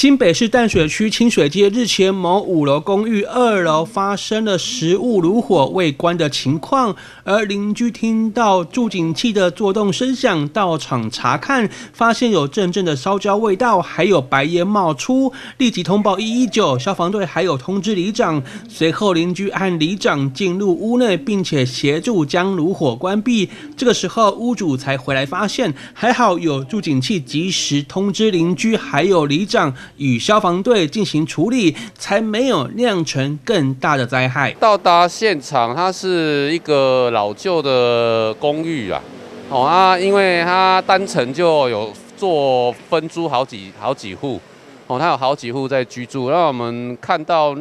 新北市淡水区清水街日前某五楼公寓二楼发生了食物炉火未关的情况，而邻居听到助警器的作动声响，到场查看，发现有阵阵的烧焦味道，还有白烟冒出，立即通报一一九消防队，还有通知里长。随后邻居按里长进入屋内，并且协助将炉火关闭。这个时候屋主才回来发现，还好有助警器及时通知邻居，还有里长。与消防队进行处理，才没有酿成更大的灾害。到达现场，它是一个老旧的公寓啊，哦啊，因为它单层就有做分租好几好几户，哦，它有好几户在居住。那我们看到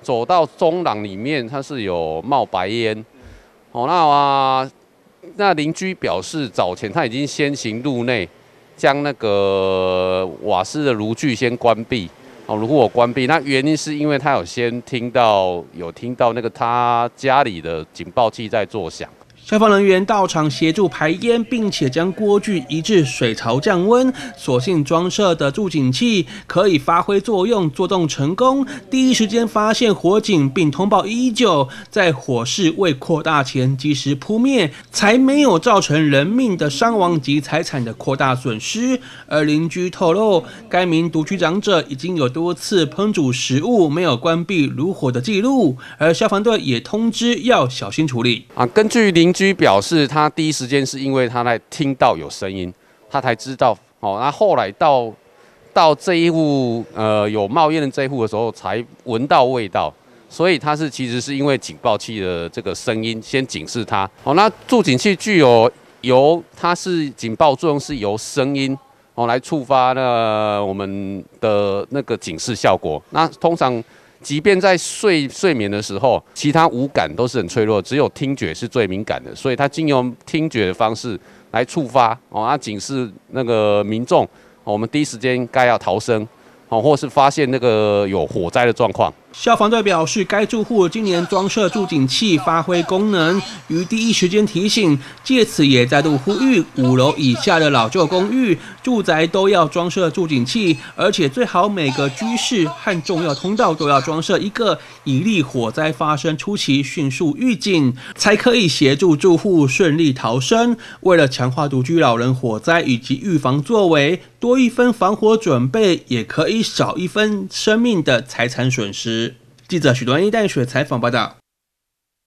走到中廊里面，它是有冒白烟，哦，那啊，那邻居表示早前他已经先行入内。将那个瓦斯的炉具先关闭哦，如果我关闭，那原因是因为他有先听到有听到那个他家里的警报器在作响。消防人员到场协助排烟，并且将锅具移至水槽降温。所幸装设的助警器可以发挥作用，作动成功。第一时间发现火警，并通报一一九，在火势未扩大前及时扑灭，才没有造成人命的伤亡及财产的扩大损失。而邻居透露，该名独居长者已经有多次烹煮食物没有关闭炉火的记录，而消防队也通知要小心处理。啊，根据邻居表示，他第一时间是因为他在听到有声音，他才知道哦。那后来到到这一户呃有冒烟的这一户的时候，才闻到味道，所以他是其实是因为警报器的这个声音先警示他哦。那助警器具有由它是警报作用是由声音哦来触发那我们的那个警示效果。那通常。即便在睡睡眠的时候，其他五感都是很脆弱，只有听觉是最敏感的，所以它经由听觉的方式来触发哦，它警示那个民众，我们第一时间该要逃生。哦，或是发现那个有火灾的状况。消防队表示，该住户今年装设助警器发挥功能，于第一时间提醒，借此也再度呼吁五楼以下的老旧公寓、住宅都要装设助警器，而且最好每个居室和重要通道都要装设一个，以利火灾发生初期迅速预警，才可以协助住户顺利逃生。为了强化独居老人火灾以及预防作为，多一分防火准备，也可以少一分生命的财产损失。记者许端一旦学采访报道。